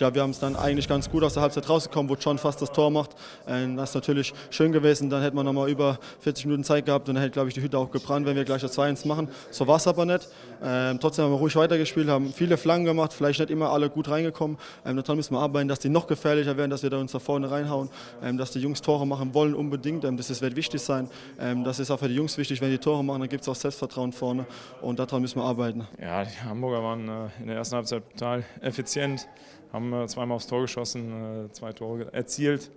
glaube, wir haben es dann eigentlich ganz gut aus der Halbzeit rausgekommen, wo John fast das Tor macht. Ähm, das ist natürlich schön gewesen. Dann hätte man nochmal über 40 Minuten Zeit gehabt und dann hätte, glaube ich, die Hütte auch gebrannt, wenn wir gleich das 2-1 machen. So war es aber nicht. Ähm, trotzdem haben wir ruhig weitergespielt, haben viele Flanken gemacht, vielleicht nicht immer alle gut reingekommen. Ähm, daran müssen wir arbeiten, dass die noch gefährlicher werden, dass wir da uns da vorne reinhauen, ähm, dass die Jungs Tore machen wollen unbedingt. Ähm, das wird wichtig sein. Ähm, das ist auch für die Jungs wichtig, wenn die Tore machen, dann gibt es auch Selbstvertrauen vorne und daran müssen wir arbeiten. Ja, die Hamburger waren äh, in der ersten Halbzeit total effizient, haben zweimal aufs Tor geschossen, äh, zwei Tore erzielt.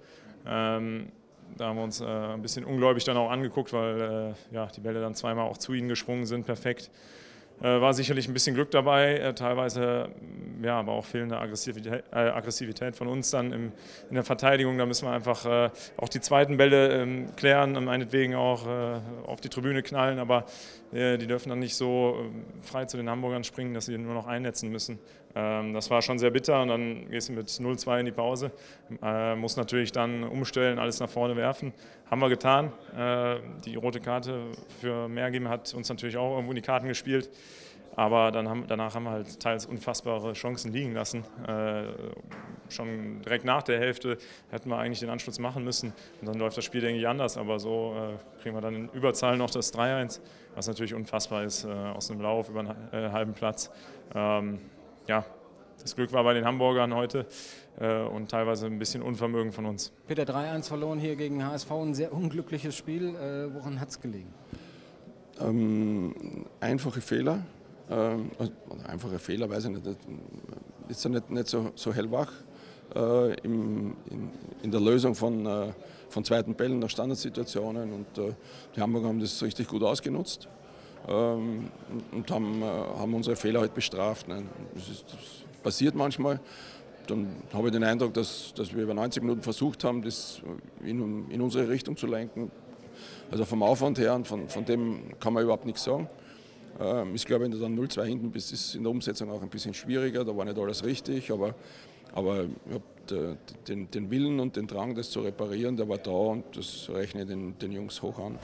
Ähm, da haben wir uns äh, ein bisschen ungläubig dann auch angeguckt, weil äh, ja, die Bälle dann zweimal auch zu ihnen gesprungen sind, perfekt. Äh, war sicherlich ein bisschen Glück dabei, äh, teilweise ja, aber auch fehlende Aggressivität, äh, Aggressivität von uns dann im, in der Verteidigung. Da müssen wir einfach auch die zweiten Bälle ähm, klären und meinetwegen auch auf die Tribüne knallen, aber die dürfen dann nicht so ähm, frei zu den Hamburgern springen, dass sie nur noch einnetzen müssen. Ähm, das war schon sehr bitter und dann gehst du mit 0-2 in die Pause. muss natürlich dann umstellen, alles nach vorne werfen. Haben wir getan. die rote Karte für Mehrgeben hat uns natürlich auch irgendwo in die Karten gespielt. Aber dann haben, danach haben wir halt teils unfassbare Chancen liegen lassen. Äh, schon direkt nach der Hälfte hätten wir eigentlich den Anschluss machen müssen. Und dann läuft das Spiel, denke ich, anders. Aber so äh, kriegen wir dann in Überzahl noch das 3-1, was natürlich unfassbar ist, äh, aus einem Lauf über einen äh, halben Platz. Ähm, ja, das Glück war bei den Hamburgern heute äh, und teilweise ein bisschen Unvermögen von uns. Peter 3-1 verloren hier gegen HSV, ein sehr unglückliches Spiel. Äh, woran hat es gelegen? Ähm, einfache Fehler ähm, also, einfache Fehler, weiß ich nicht, ist er nicht, nicht so, so hellwach äh, im, in, in, der Lösung von, äh, von zweiten Bällen nach Standardsituationen und äh, die Hamburger haben das richtig gut ausgenutzt ähm, und haben, äh, haben unsere Fehler halt bestraft. Ne? Das, ist, das, passiert manchmal. Dann habe ich den Eindruck, dass, dass wir über 90 Minuten versucht haben, das in, in unsere Richtung zu lenken. Also vom Aufwand her, von, von dem kann man überhaupt nichts sagen. Ähm, ich glaube, wenn du dann 0-2 hinten bist, ist es in der Umsetzung auch ein bisschen schwieriger. Da war nicht alles richtig, aber, aber den, den, Willen und den Drang, das zu reparieren, der war da und das rechne ich den, den Jungs hoch an.